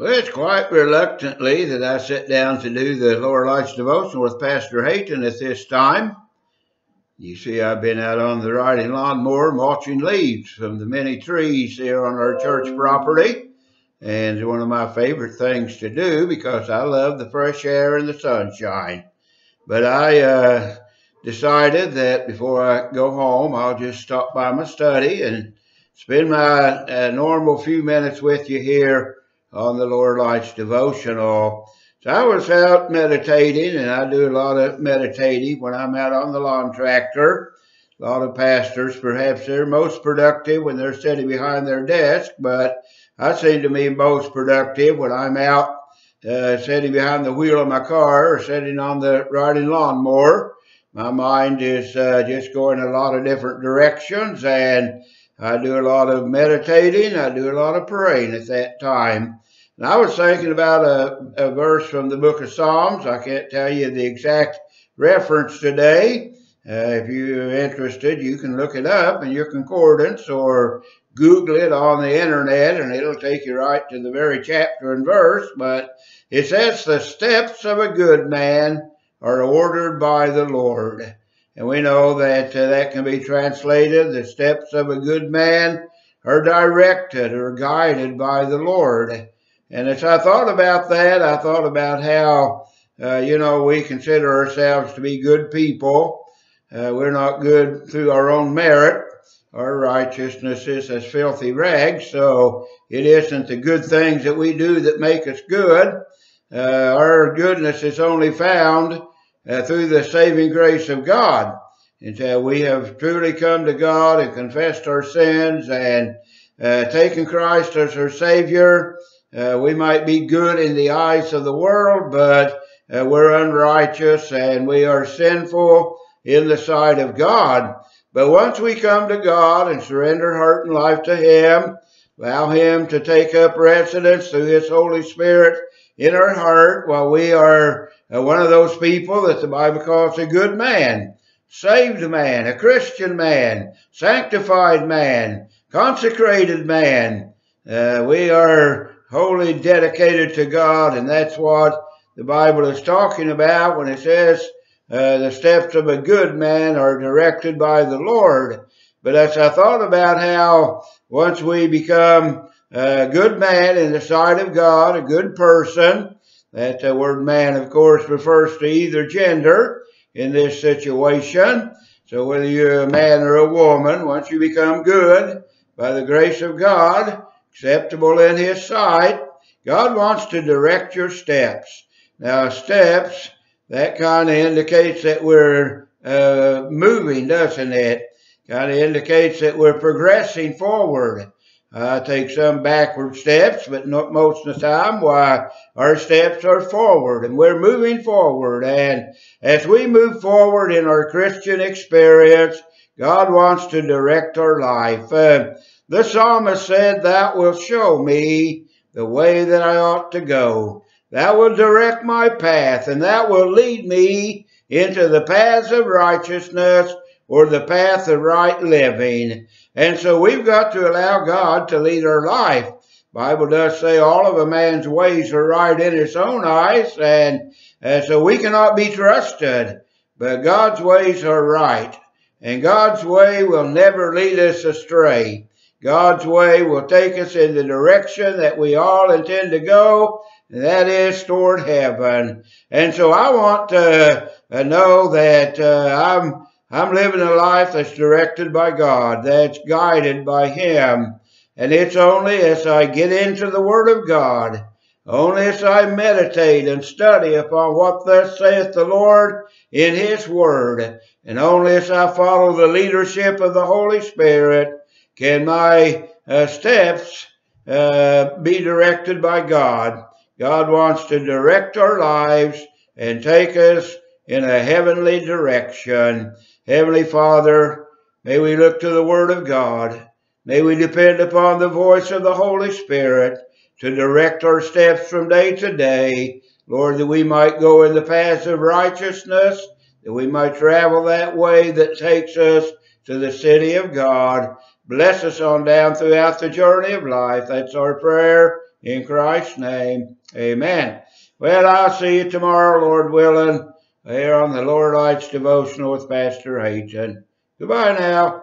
Well, it's quite reluctantly that I sit down to do the Lower Lights devotion with Pastor Hayton at this time. You see, I've been out on the riding lawnmower mulching leaves from the many trees here on our church property. And it's one of my favorite things to do because I love the fresh air and the sunshine. But I uh, decided that before I go home, I'll just stop by my study and spend my uh, normal few minutes with you here on the Lower Lights devotional. So I was out meditating, and I do a lot of meditating when I'm out on the lawn tractor. A lot of pastors, perhaps they're most productive when they're sitting behind their desk, but I seem to be most productive when I'm out uh, sitting behind the wheel of my car or sitting on the riding lawnmower. My mind is uh, just going a lot of different directions, and I do a lot of meditating. I do a lot of praying at that time. And I was thinking about a, a verse from the book of Psalms. I can't tell you the exact reference today. Uh, if you're interested, you can look it up in your concordance or Google it on the internet and it'll take you right to the very chapter and verse. But it says, The steps of a good man are ordered by the Lord. And we know that uh, that can be translated, the steps of a good man are directed or guided by the Lord. And as I thought about that, I thought about how, uh, you know, we consider ourselves to be good people. Uh, we're not good through our own merit. Our righteousness is as filthy rags, so it isn't the good things that we do that make us good. Uh, our goodness is only found uh, through the saving grace of God. Until we have truly come to God and confessed our sins and uh, taken Christ as our Savior, uh, we might be good in the eyes of the world, but uh, we're unrighteous and we are sinful in the sight of God. But once we come to God and surrender heart and life to Him, allow Him to take up residence through His Holy Spirit in our heart, while we are uh, one of those people that the Bible calls a good man, saved man, a Christian man, sanctified man, consecrated man. Uh, we are wholly dedicated to God, and that's what the Bible is talking about when it says uh, the steps of a good man are directed by the Lord. But as I thought about how once we become a good man in the sight of God, a good person, that the word man, of course, refers to either gender in this situation. So whether you're a man or a woman, once you become good by the grace of God, acceptable in His sight. God wants to direct your steps. Now, steps, that kind of indicates that we're uh, moving, doesn't it? Kind of indicates that we're progressing forward. I take some backward steps, but not most of the time, why, our steps are forward and we're moving forward. And as we move forward in our Christian experience, God wants to direct our life. Uh, the psalmist said, Thou wilt show me the way that I ought to go. Thou wilt direct my path, and thou wilt lead me into the paths of righteousness or the path of right living. And so we've got to allow God to lead our life. Bible does say all of a man's ways are right in his own eyes, and, and so we cannot be trusted. But God's ways are right, and God's way will never lead us astray. God's way will take us in the direction that we all intend to go, and that is toward heaven. And so I want to uh, know that uh, I'm I'm living a life that's directed by God, that's guided by Him. And it's only as I get into the Word of God, only as I meditate and study upon what thus saith the Lord in His Word, and only as I follow the leadership of the Holy Spirit, can my uh, steps uh, be directed by God? God wants to direct our lives and take us in a heavenly direction. Heavenly Father, may we look to the Word of God. May we depend upon the voice of the Holy Spirit to direct our steps from day to day. Lord, that we might go in the paths of righteousness, that we might travel that way that takes us to the city of God. Bless us on down throughout the journey of life. That's our prayer In Christ's name, amen. Well, I'll see you tomorrow, Lord willing, here on the Lower Lights Devotional with Pastor Hayton. Goodbye now.